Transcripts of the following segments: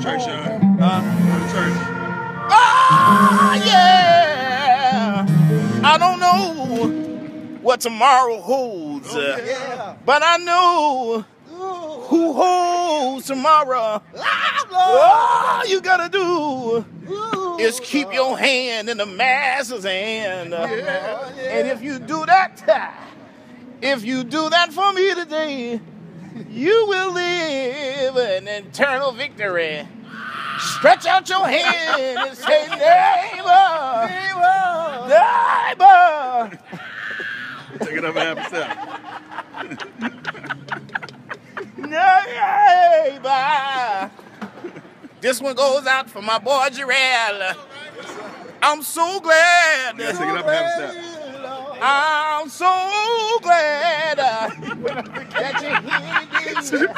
Church, church. Ah, yeah. I don't know what tomorrow holds, uh, Yeah. but I know who holds tomorrow. All you gotta do. Is keep your hand in the master's hand. uh, Yeah. And if you do that, if you do that for me today, you will live an eternal victory. Stretch out your hand and say, neighbor, neighbor. Take it up a half a step. Neighbor. This one goes out for my boy Jarrell. I'm so glad. You gotta take it up a half a step. I'm so glad that you're here.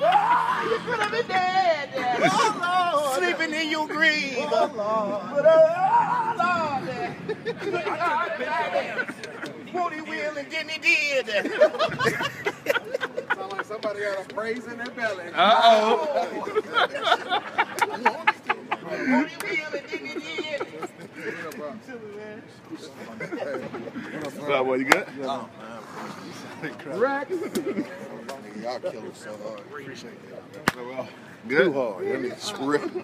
Oh, you could have been dead. Oh, Lord. Sleeping in your grave. Oh, Lord. But oh, Lord. Good God Almighty. Won't he will and then he did. Sound like somebody got a praise in their belly. Uh-oh. Oh. Won't he will and then he did. What's up, boy? Oh, oh, you good? Rack. Y'all kill us so hard. Appreciate that. So well. Good? Too hard. That nigga script.